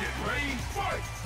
Get ready, fight!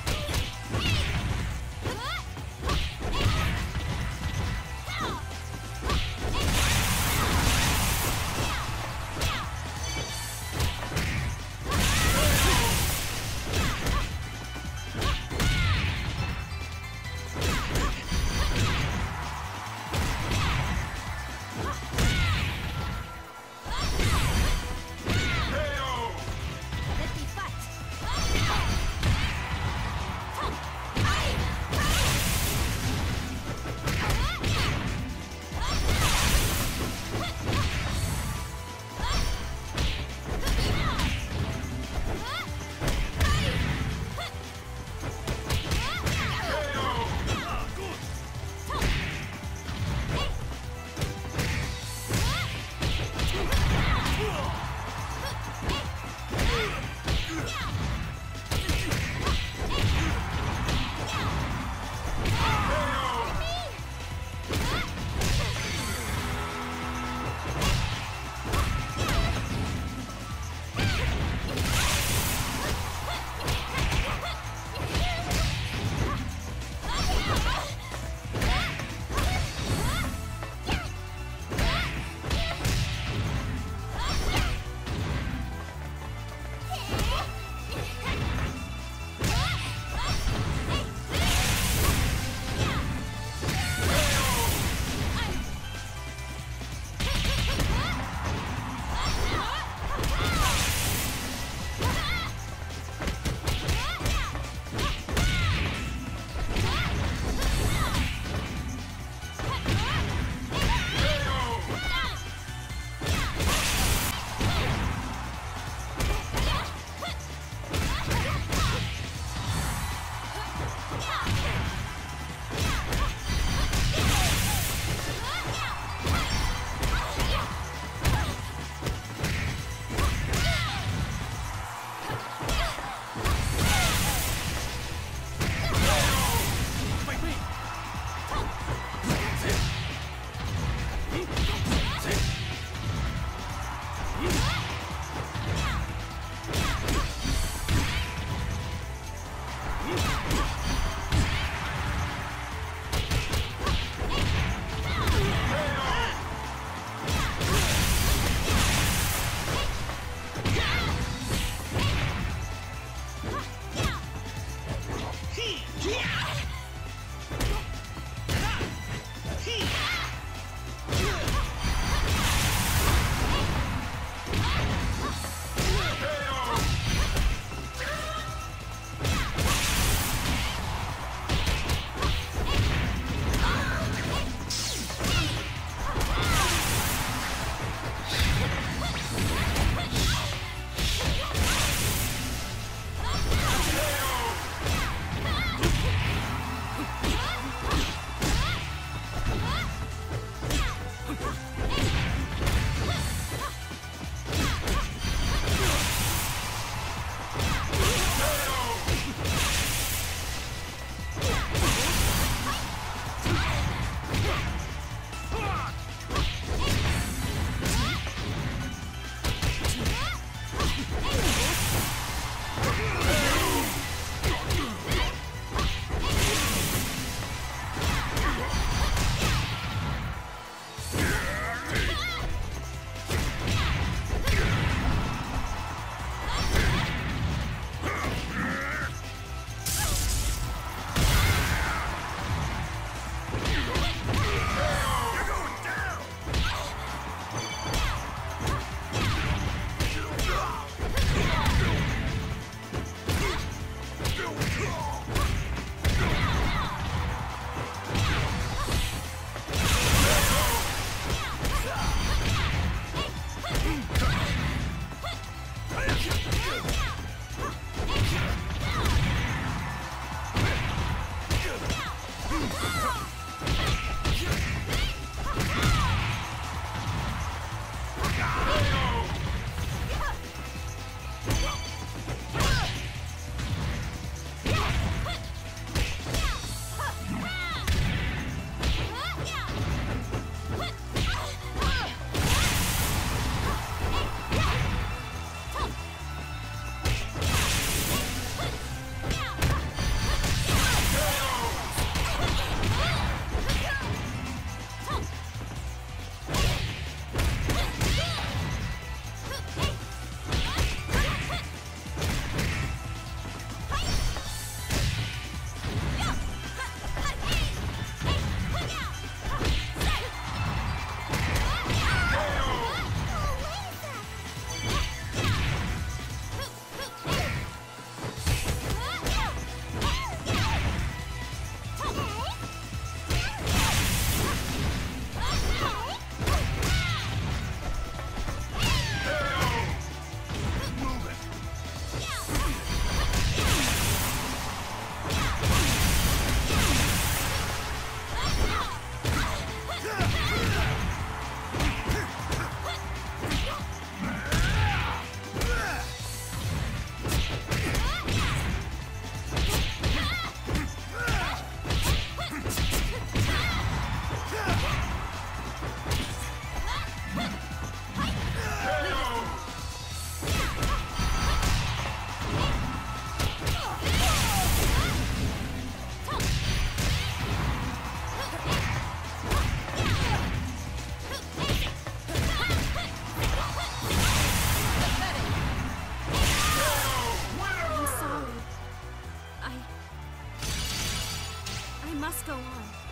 Must go on.